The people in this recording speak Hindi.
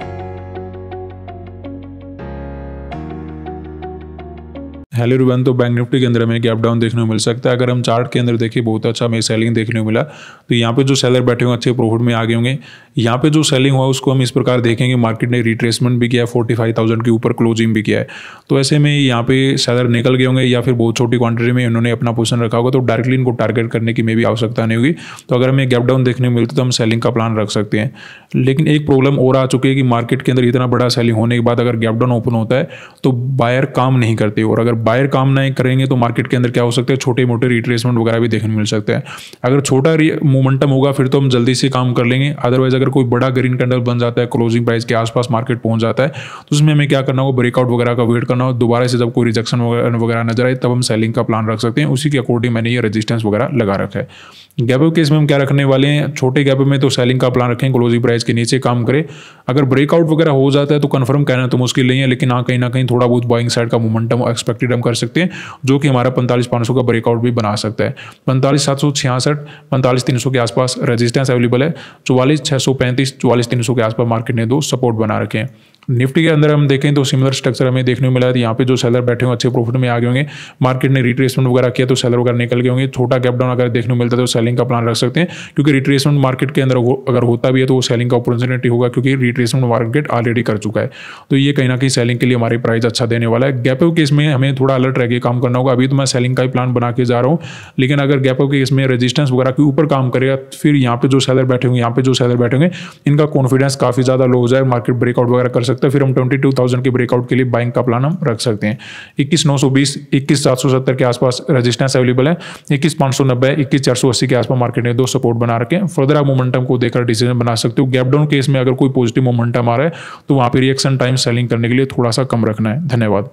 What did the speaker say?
you हेलो रिवन तो बैंक निफ्टी के अंदर हमें गैप डाउन देखने को मिल सकता है। अगर हम चार्ट के अंदर देखिए, बहुत अच्छा हमें सेलिंग देखने को मिला। तो यहाँ पे जो सेलर बैठे हुए अच्छे प्रॉफिट में आ गए होंगे। यहाँ पे जो सेलिंग हुआ, उसको हम इस प्रकार देखेंगे। मार्केट ने रिट्रेसमेंट भी किया फोर्टी फाइव थाउज़ेंड के ऊपर क्लोजिंग भी किया है। तो ऐसे में यहाँ पे सेलर निकल गए होंगे, या फिर बहुत छोटी क्वांटिटी में इन्होंने अपना पोजिशन रखा होगा। तो डायरेक्टली इनको टारगेट करने की मे भी आवश्यकता नहीं होगी। तो अगर हमें गैप डाउन देखने को मिलता तो हम सेलिंग का प्लान रख सकते हैं। लेकिन एक प्रॉब्लम और आ चुकी है कि मार्केट के अंदर इतना बड़ा सेलिंग होने के बाद अगर गैप डाउन ओपन होता है तो बायर काम नहीं करते। और अगर बायर काम नहीं करेंगे तो मार्केट के अंदर क्या हो सकता है? छोटे मोटे रिट्रेसमेंट वगैरह भी देखने मिल सकते हैं। अगर छोटा मोमेंटम होगा, फिर तो हम जल्दी से काम कर लेंगे। अदरवाइज़ अगर कोई बड़ा ग्रीन कैंडल बन जाता है क्लोजिंग प्राइस के आसपास मार्केट पहुँच जाता है तो उसमें हमें क्या करना होगा? ब्रेकआउट वगैरह का वेट करना हो दोबारा से जब कोई रिजेक्शन वगैरह नज़र आए, तब हम सेलिंग का प्लान रख सकते हैं। उसी के अकॉर्डिंग मैंने ये रजिस्टेंस वगैरह लगा रखा है। गैप केस में हम क्या रखने वाले हैं? छोटे गैप में तो सेलिंग का प्लान रखें क्लोजिंग प्राइस के नीचे काम करें। अगर ब्रेकआउट वगैरह हो जाता है तो कन्फर्म कहना तो मुश्किल नहीं है, लेकिन हाँ कहीं ना कहीं थोड़ा बहुत बॉइंग साइड का मोमेंटम एक्सपेक्टेड हम कर सकते हैं, जो कि हमारा पैंतालीस पाँच का ब्रेकआउट भी बना सकता है। पैंतालीस सात सौ छियासठ, पैंतालीस तीन सौ के आसपास रजिस्टेंस अवेलेबल है। चौवालीस छः सौ पैंतीस, चौवालीस तीन सौ के आसपास मार्केट ने दो सपोर्ट बना रखे हैं। निफ्टी के अंदर हम देखें तो सिमिलर स्ट्रक्चर हमें देखने को मिला है। यहाँ पे जो सेलर बैठे हुए अच्छे प्रॉफिट में आ गए होंगे मार्केट ने रिट्रेसमेंट वगैरह किया तो सेलर वगैरह निकल गए होंगे। छोटा गैप डाउन अगर देखने को मिलता है तो सेलिंग का प्लान रख सकते हैं, क्योंकि रिट्रेसमेंट मार्केट के अंदर अगर होता भी है तो वो सेलिंग का अपॉर्चुनिटी होगा, क्योंकि रिट्रेसमेंट मार्केट ऑलरेडी कर चुका है। तो ये कहीं ना कहीं सेलिंग के लिए हमारी प्राइस अच्छा देने वाला है। गैप केस में हमें थोड़ा अलर्ट रह के काम करना होगा। अभी तो मैं सेलिंग का ही प्लान बना के जा रहा हूँ, लेकिन अगर गैप केस में रजिस्टेंस वगैरह के ऊपर काम करेगा, फिर यहाँ पे जो सेलर बैठे होंगे, यहाँ पे जो सेलर बैठे होंगे, इनका कॉन्फिडेंस काफ़ी ज़्यादा लो हो जाए मार्केट ब्रेकआउट वगैरह कर सकता है, फिर हम ट्वेंटी टू थाउज़ेंड के ब्रेकआउट के लिए बाइंग का प्लान हम रख सकते हैं। इक्कीस नौ सौ बीस, इक्कीस सात सौ सत्तर के आसपास रजिस्टेंस अवेलेबल है। इक्कीस पाँच सौ नब्बे, इक्कीस चार सौ अस्सी के आसपास मार्केट ने दो सपोर्ट बना रखे फर्दर आप मोमेंटम को देखकर डिसीज़न बना सकते हो। गैप डाउन केस में अगर कोई पॉजिटिव मोमेंटम आ रहा है तो वहाँ पर रिएक्शन टाइम सेलिंग करने के लिए थोड़ा सा कम रखना है। धन्यवाद।